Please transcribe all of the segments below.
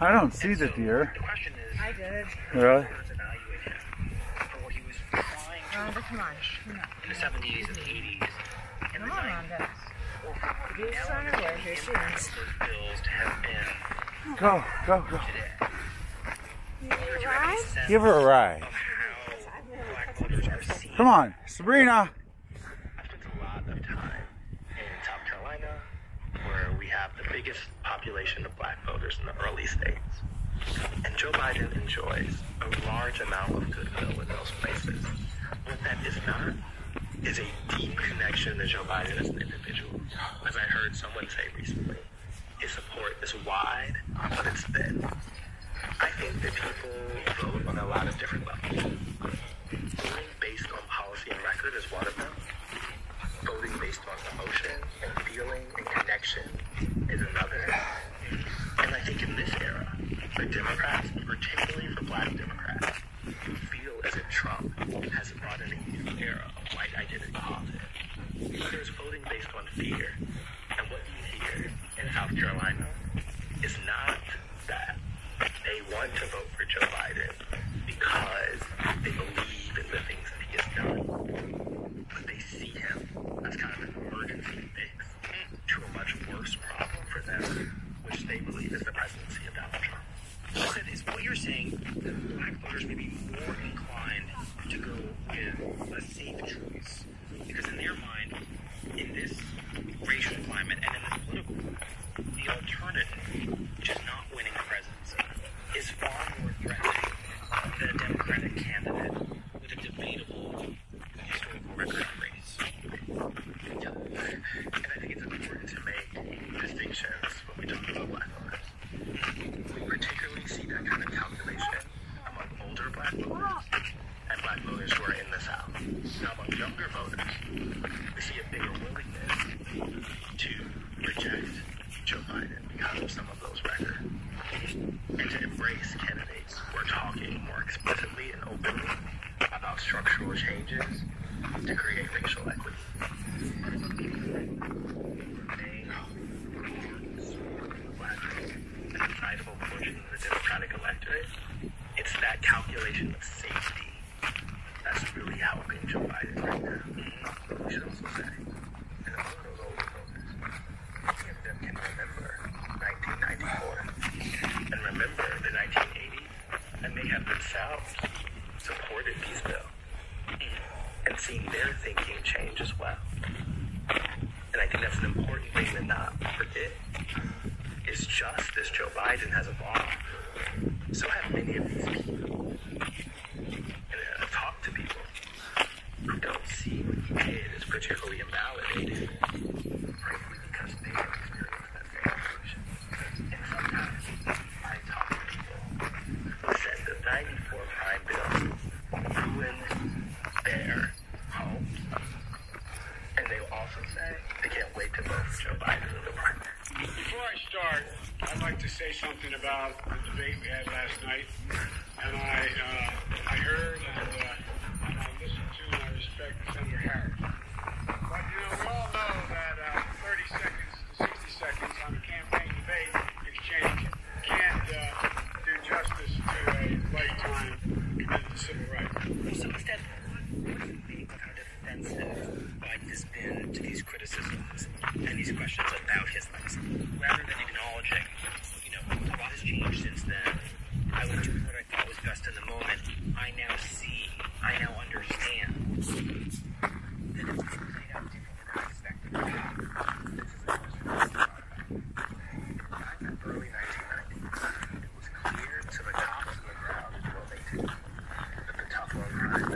I don't see And the so deer. The question is, I did. Really? let's evaluate him for what he was trying to Rhonda, come on. Come on. in the 70s and 80s and the Come on, 90s. Rhonda. Or for what If we he was now trying to wear understand his the impact shoes. of those bills to have been Go, go, go. today. You Would you have any sense Give her a ride. of how black voters are seen? Come on, Sabrina. I've spent a lot of time in South Carolina, where we have the biggest population of black voters in the early states. And Joe Biden enjoys a large amount of goodwill in those places. What that is not is a deep connection to Joe Biden as an individual. As I heard someone say recently, his support is wide, but it's thin. I think that people vote on a lot of different levels. Voting based on policy and record is one of them voting based on emotion and feeling and connection is another. And I think in this era, for Democrats, particularly for black Democrats, who feel as if Trump has brought in a new era of white identity politics, there's voting based on fear. And what you hear in South Carolina is not that they want to vote for Joe Biden because they believe in the things that he has done. But they see him as kind of an emergency fix to a much worse problem for them, which they believe is the presidency of Donald Trump. So is what you're saying that black voters may be more inclined to go with a safe choice. Because in their mind, in this racial climate and in this political climate, the alternative, which is not winning the presidency, is far more threatening than a Democratic candidate with a debatable historical record of race. And I think it's important to make distinctions when we talk about black voters. We particularly see that kind of calculation among older black voters and black voters who are in the South. Now, among younger voters, we see a bigger willingness to reject Joe Biden because of some of those records and to embrace candidates who are talking more explicitly and openly about structural changes to create racial equity. A sizable portion of the Democratic electorate, it's that calculation of safety that's really helping Joe Biden right now. We should also say, and among those older voters, many of them can remember 1994 and remember the 1980s, and they have themselves supported these bills and seen their thinking change as well. And I think that's an important thing to not forget. Is just as Joe Biden has evolved, so have many of these people. And uh, I've talked to people who don't see what he did as particularly invalidating, frankly, because they have experienced that same evolution. And sometimes I talk to people who said the 94 crime bill ruined their homes. And they also say they can't wait to vote for Joe Biden in the primary. Before I start, I'd like to say something about the debate we had last night. And I, uh, I heard and, uh, and I listened to and I respect Senator Harris. But, you know, we all know that uh, 30 seconds to 60 seconds on a campaign debate exchange can't uh, do justice to a lifetime committed to civil rights. So instead, what do of defensive Biden has been to these criticisms and these questions about his legacy? Rather than acknowledging, you know, a lot has changed since then. I was doing what I thought was best in the moment. I now see, I now understand that it's played out different than I expected. This is a question that's been thought about. Back in the early 1990s, it was clear to the cops on the ground as well they too that the tough on crime measures didn't work. That the disparities that were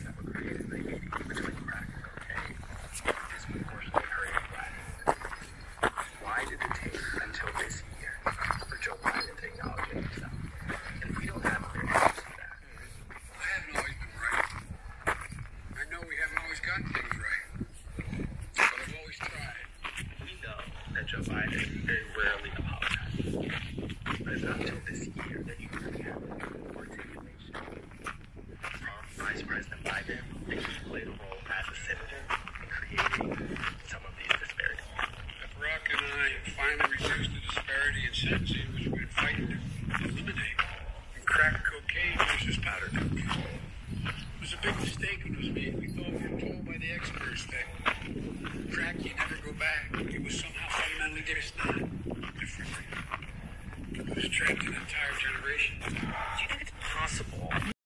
created in the 80s between crack and cocaine disproportionately hurting black was fight to eliminate crack cocaine versus powder cocaine. It was a big mistake it was made. We thought we were told by the experts that crack you never go back. It was somehow fundamentally different. It was trapped an entire generation.